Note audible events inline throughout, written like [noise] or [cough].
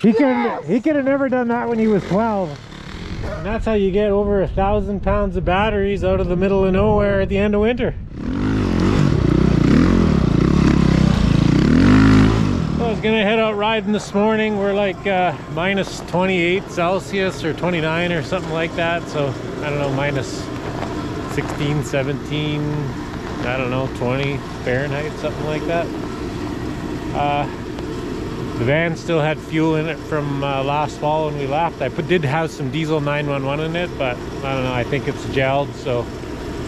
He could he could have never done that when he was 12. And that's how you get over a thousand pounds of batteries out of the middle of nowhere at the end of winter. So I was gonna head out riding this morning. We're like uh, minus 28 Celsius or 29 or something like that. So I don't know, minus 16, 17, I don't know, 20 Fahrenheit, something like that. Uh, the van still had fuel in it from uh, last fall when we left. I put, did have some diesel 911 in it, but I don't know, I think it's gelled, so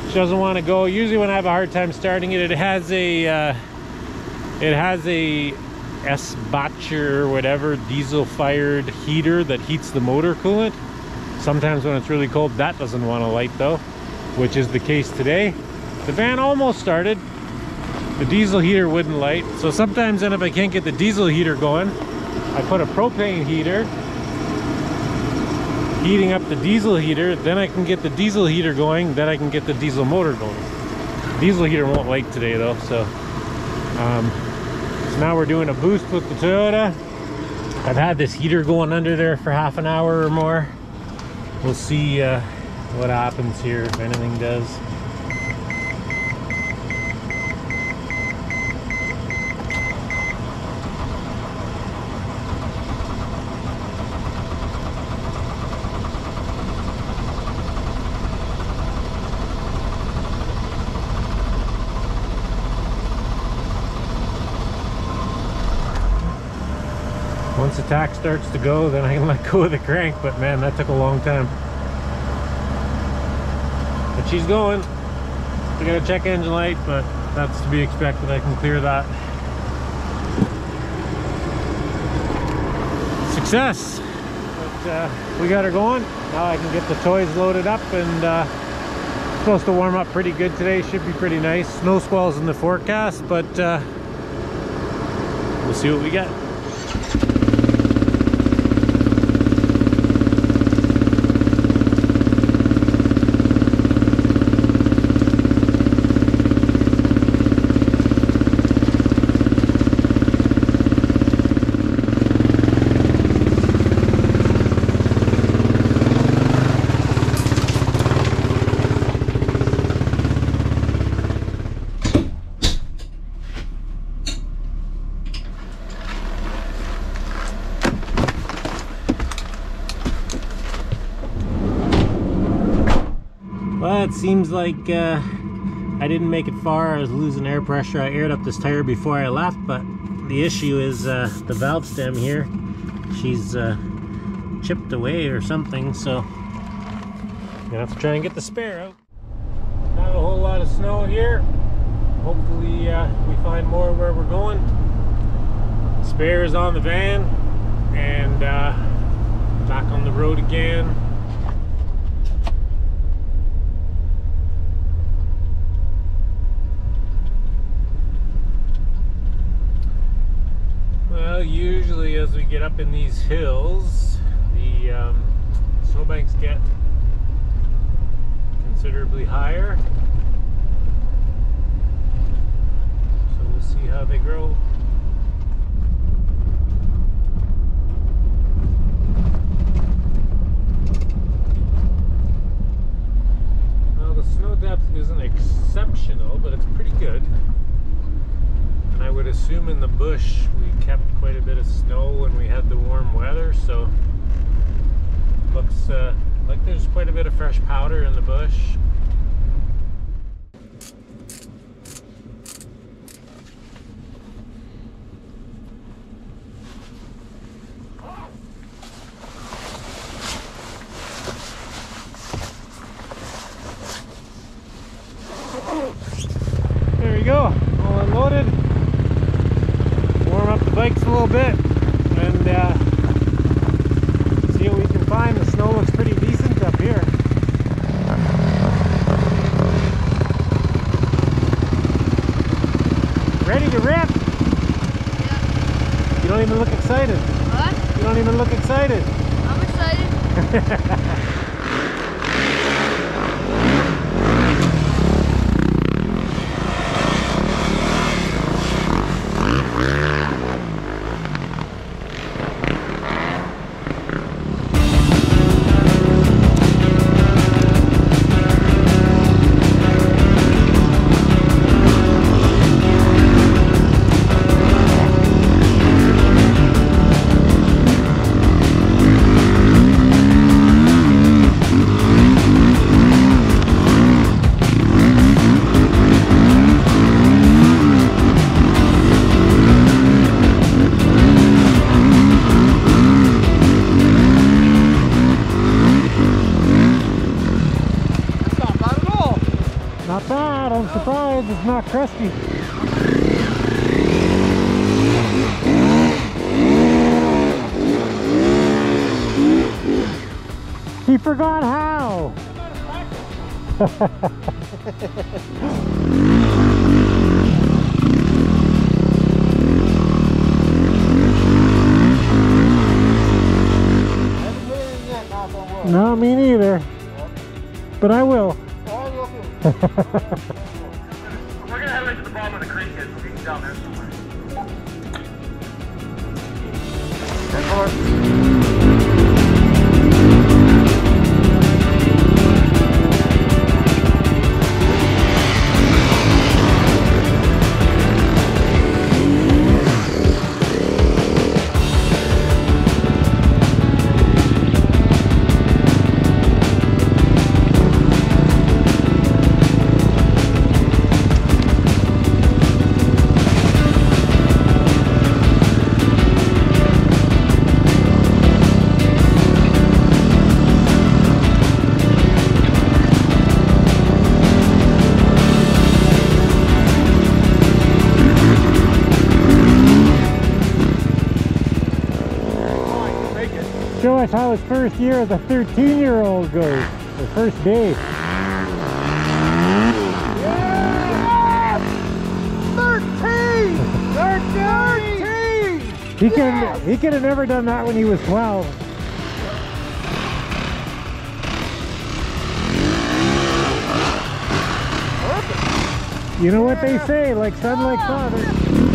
she doesn't want to go. Usually when I have a hard time starting it, it has a, uh, it has a S-Botcher or whatever diesel fired heater that heats the motor coolant. Sometimes when it's really cold, that doesn't want to light though, which is the case today. The van almost started, the diesel heater wouldn't light. So sometimes then if I can't get the diesel heater going, I put a propane heater heating up the diesel heater, then I can get the diesel heater going, then I can get the diesel motor going. Diesel heater won't light today though, so, um, so now we're doing a boost with the Toyota. I've had this heater going under there for half an hour or more. We'll see uh, what happens here, if anything does. Once the tack starts to go, then I can [laughs] let go of the crank, but man, that took a long time. But she's going. We got a check engine light, but that's to be expected. I can clear that. Success! But uh, we got her going. Now I can get the toys loaded up and uh, supposed to warm up pretty good today. Should be pretty nice. Snow squalls in the forecast, but uh, we'll see what we get. Well, it seems like uh, I didn't make it far. I was losing air pressure. I aired up this tire before I left, but the issue is uh, the valve stem here. She's uh, chipped away or something, so I'm gonna have to try and get the spare out. Not a whole lot of snow here. Hopefully uh, we find more where we're going. Spare is on the van and uh, back on the road again. Well, usually as we get up in these hills, the um, snowbanks get considerably higher. So we'll see how they grow. Well, the snow depth isn't exceptional, but it's pretty good. I would assume in the bush we kept quite a bit of snow when we had the warm weather, so looks uh, like there's quite a bit of fresh powder in the bush. There we go, all unloaded. Warm up the bikes a little bit and uh, see what we can find. The snow looks pretty decent up here. Ready to rip? You don't even look excited. What? You don't even look excited. I'm excited. [laughs] He forgot how. Haven't hit anything yet, knock on wood. No, me neither. But I will. [laughs] Us how his first year as a 13 year old goes. The first day. He can he could have never done that when he was 12. You know what they say, like son, like father.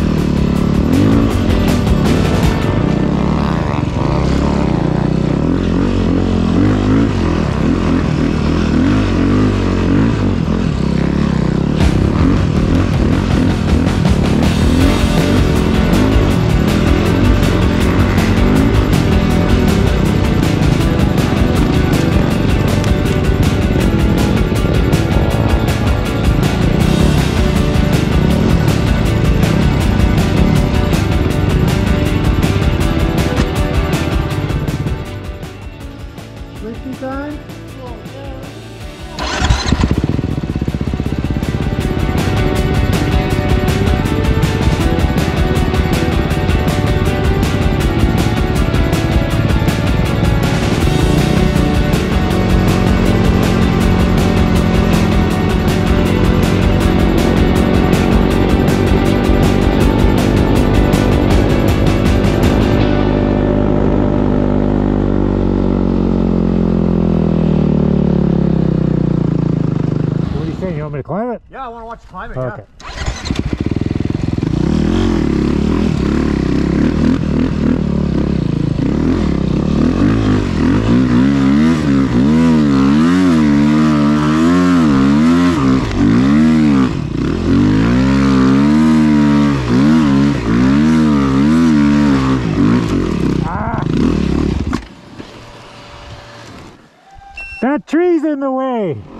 I want to watch you climb it. Okay. Ah. That tree's in the way.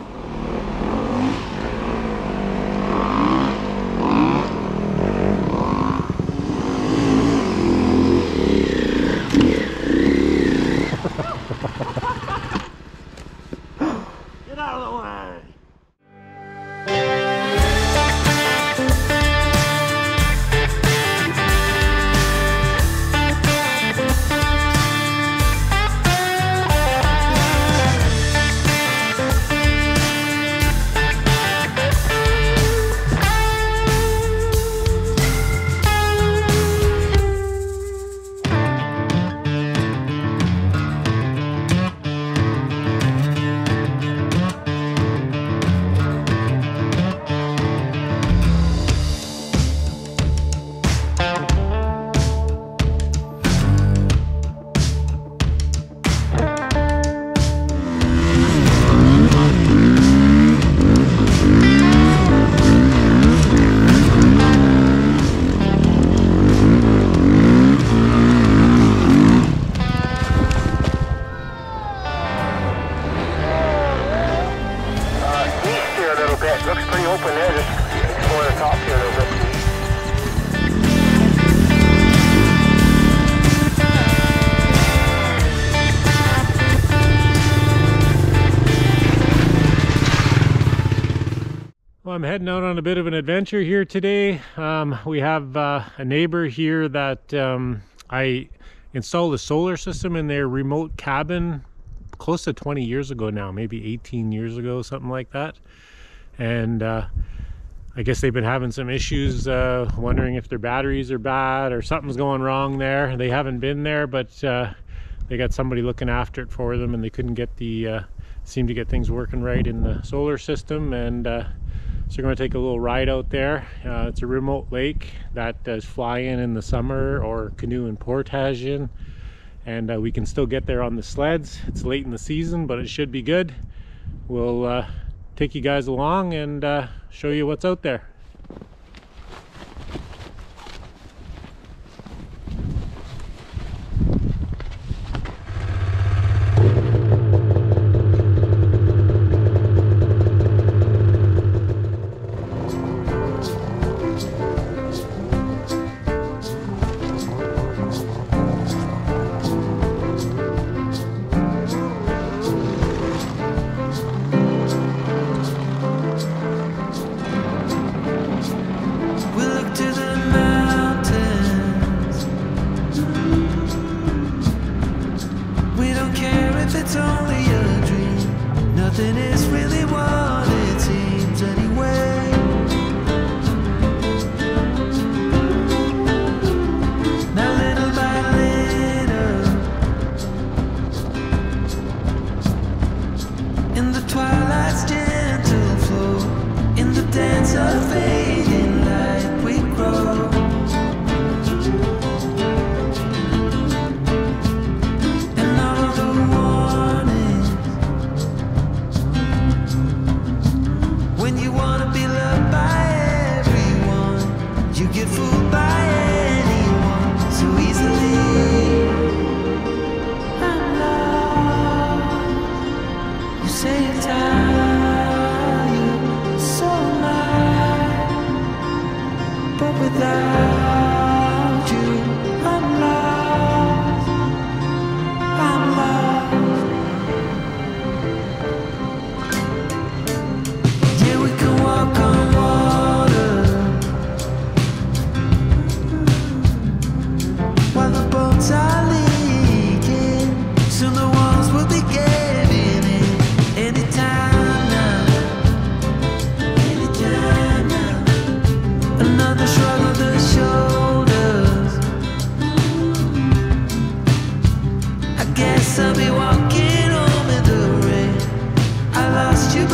I'm heading out on a bit of an adventure here today. Um, we have uh, a neighbor here that um, I installed a solar system in their remote cabin close to 20 years ago now, maybe 18 years ago, something like that. And uh, I guess they've been having some issues, uh, wondering if their batteries are bad or something's going wrong there. They haven't been there, but uh, they got somebody looking after it for them, and they couldn't get the uh, seem to get things working right in the solar system. And uh, so we're going to take a little ride out there. Uh, it's a remote lake that does fly in in the summer or canoe and portage in. And uh, we can still get there on the sleds. It's late in the season, but it should be good. We'll uh, take you guys along and uh, show you what's out there.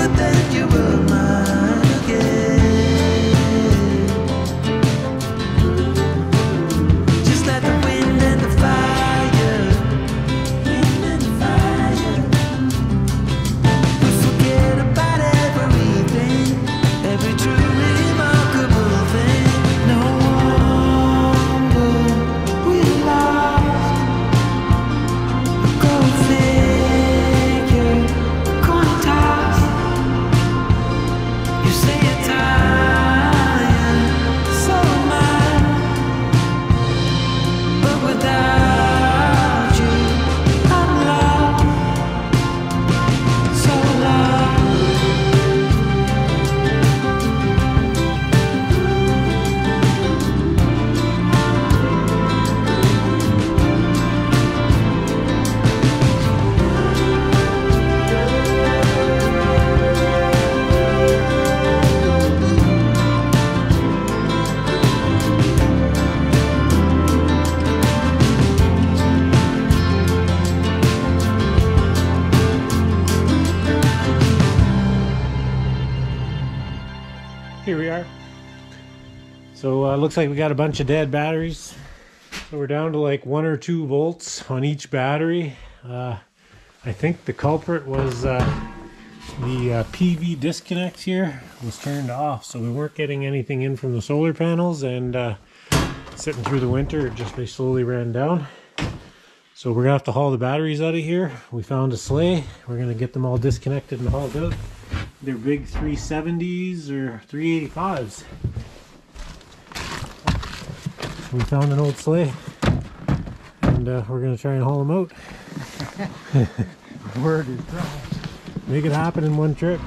Lost you, Here we are. So uh, looks like we got a bunch of dead batteries. So we're down to like one or two volts on each battery. Uh, I think the culprit was uh, the uh, PV disconnect here was turned off, so we weren't getting anything in from the solar panels, and uh, sitting through the winter, just they slowly ran down. So we're gonna have to haul the batteries out of here. We found a sleigh. We're gonna get them all disconnected and hauled out. They're big 370s or 385s. We found an old sleigh, and uh, we're gonna try and haul them out. [laughs] Word is dry. Make it happen in one trip.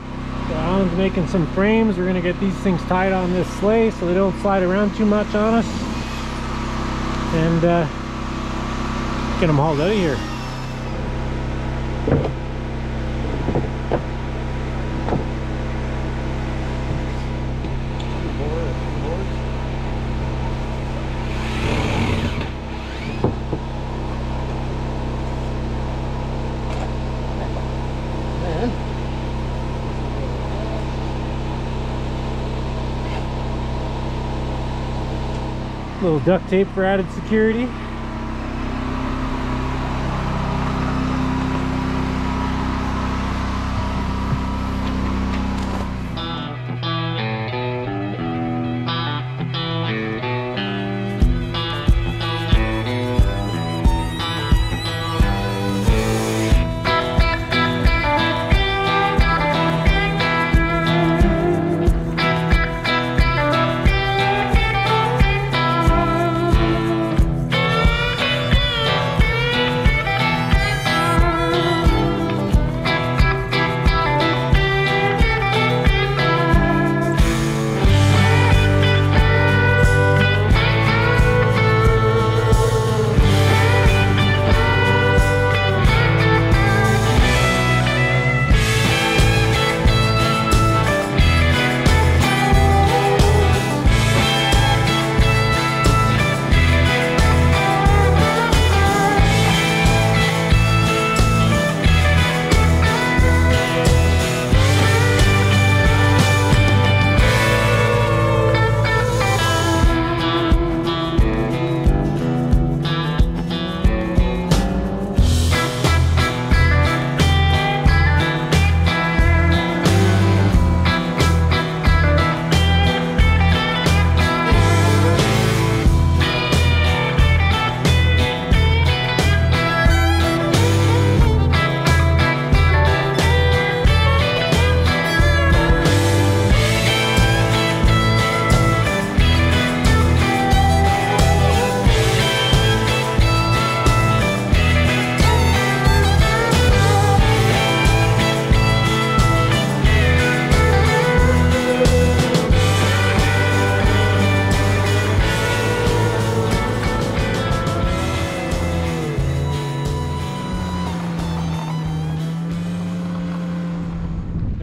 So Alan's making some frames. We're gonna get these things tied on this sleigh so they don't slide around too much on us. And uh, get them hauled out of here. Little duct tape for added security.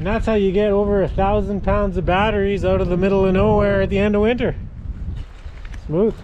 And that's how you get over a thousand pounds of batteries out of the middle of nowhere at the end of winter. Smooth.